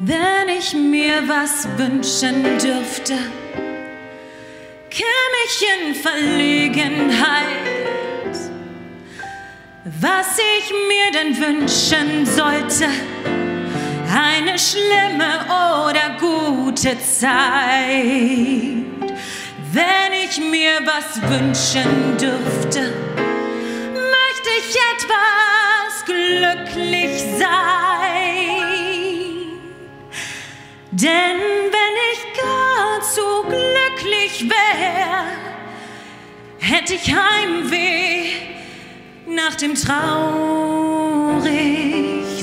Wenn ich mir was wünschen dürfte, käme ich in Verlegenheit. Was ich mir denn wünschen sollte, eine schlimme oder gute Zeit. Wenn ich mir was wünschen dürfte, Denn wenn ich gar zu glücklich wäre, hätte ich Heimweh nach dem traurig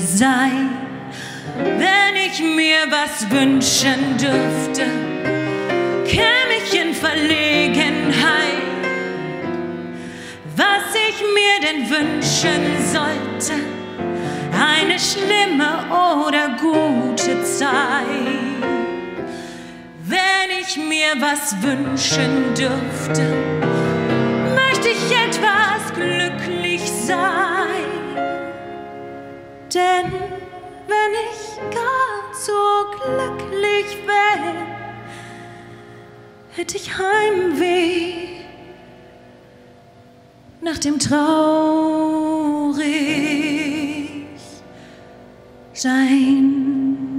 sein. Wenn ich mir was wünschen dürfte, käme ich in Verlegenheit. Was ich mir denn wünschen sollte, eine schlimme mir was wünschen dürfte, möchte ich etwas glücklich sein. Denn wenn ich gar so glücklich wäre, hätte ich Heimweh nach dem traurig sein.